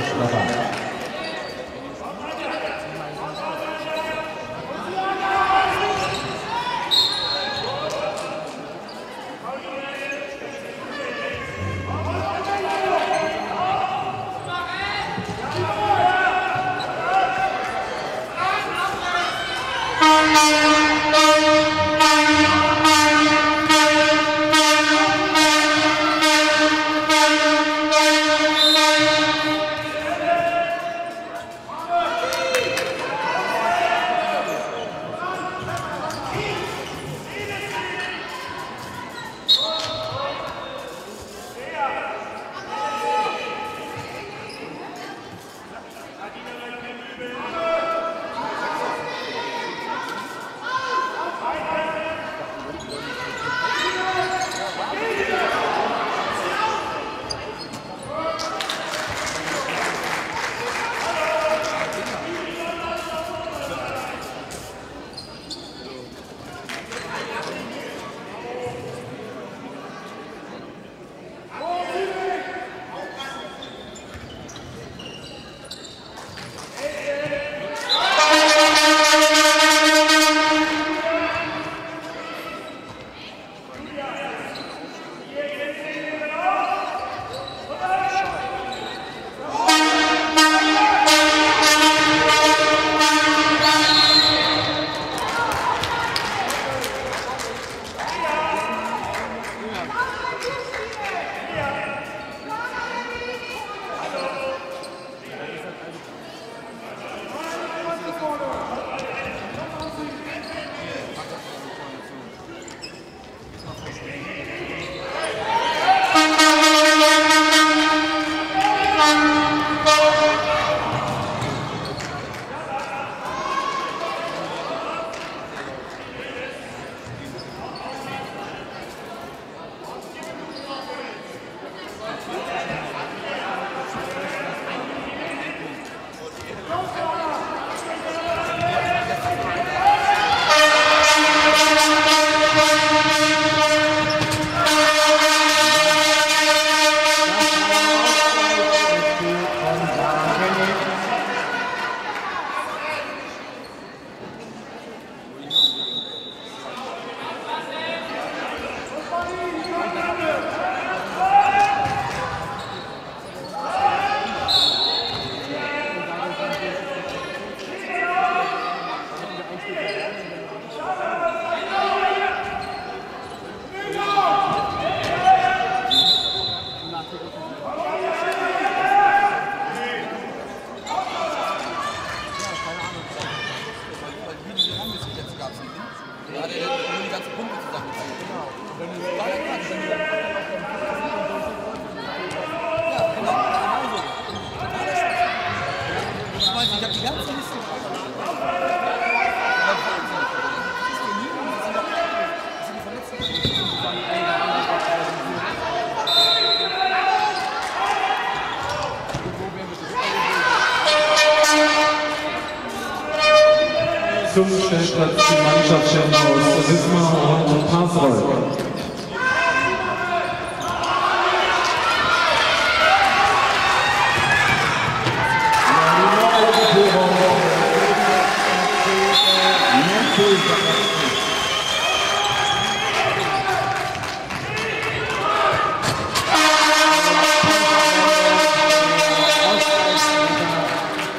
是老板。hat er die ganzen Punkte zusammengezogen. Genau. zum Stellplatz die Mannschaft schaffen aus. Das ist mal und Passroll.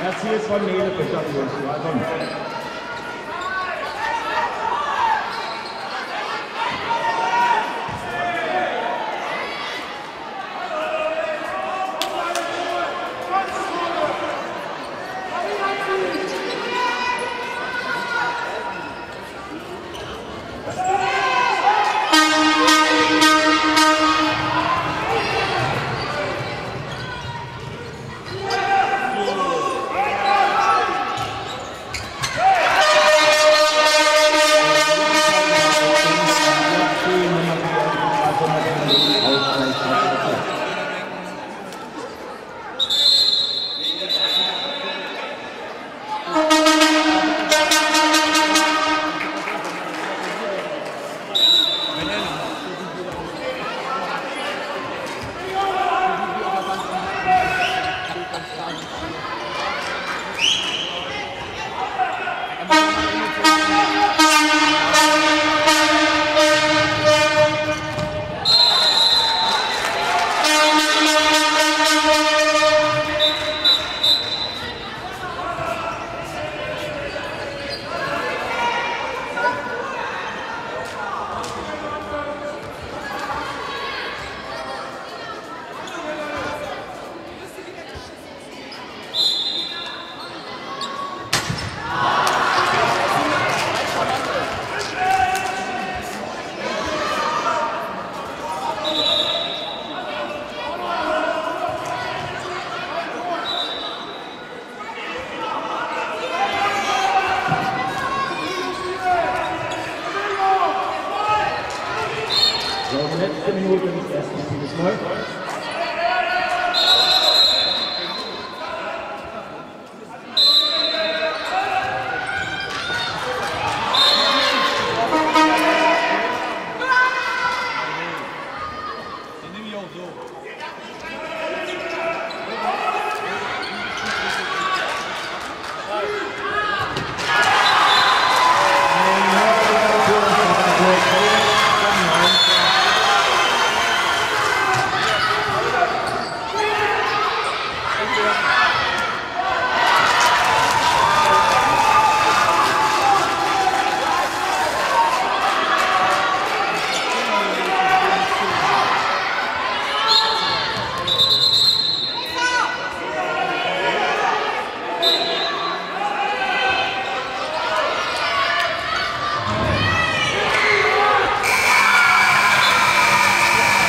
Erzielt von Nele bitte. Netz, Minuten, this. Mal.